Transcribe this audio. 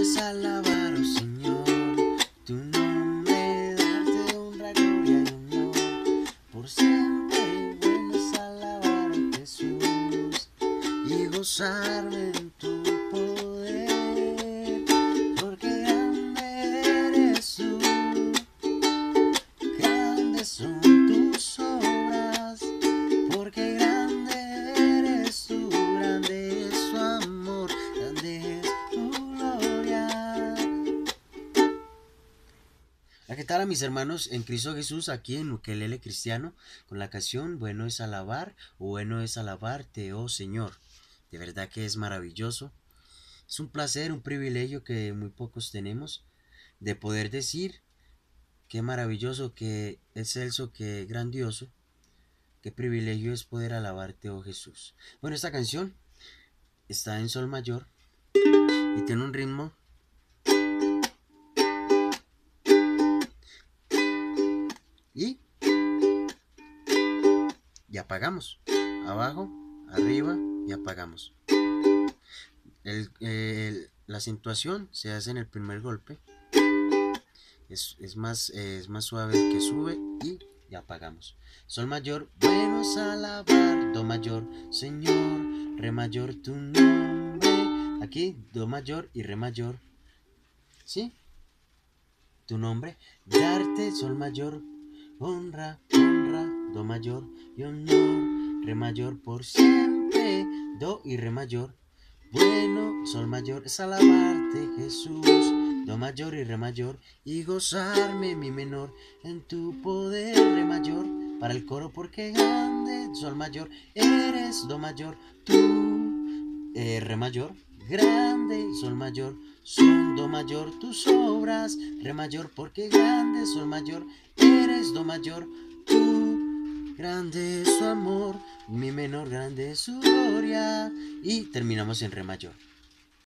es alabar, oh Señor, tu nombre, darte honra, gloria y honor. Por siempre bueno es alabar a Jesús y gozarme ¿qué tal a mis hermanos en Cristo Jesús aquí en Ukelele Cristiano con la canción Bueno es alabar o Bueno es alabarte, oh Señor? De verdad que es maravilloso. Es un placer, un privilegio que muy pocos tenemos de poder decir qué maravilloso, qué excelso, qué grandioso, qué privilegio es poder alabarte, oh Jesús. Bueno, esta canción está en sol mayor y tiene un ritmo y y apagamos. Abajo arriba y apagamos. La acentuación se hace en el primer golpe. Es, es más es más suave el que sube y y apagamos. Sol mayor buenos alabar do mayor señor. Re mayor tu nombre. Aquí do mayor y re mayor. Sí tu nombre. Darte sol mayor honra, honra, do mayor y honor, re mayor por siempre, do y re mayor. Bueno, sol mayor es alabarte, Jesús, do mayor y re mayor, y gozarme mi menor en tu poder, re mayor, para el coro porque grande, sol mayor, eres do mayor, tú, eh, re mayor, grande, sol mayor, son do mayor tus obras, re mayor porque grande, sol mayor, eres do mayor, tú, grande es su amor, mi menor grande es su gloria, y terminamos en re mayor.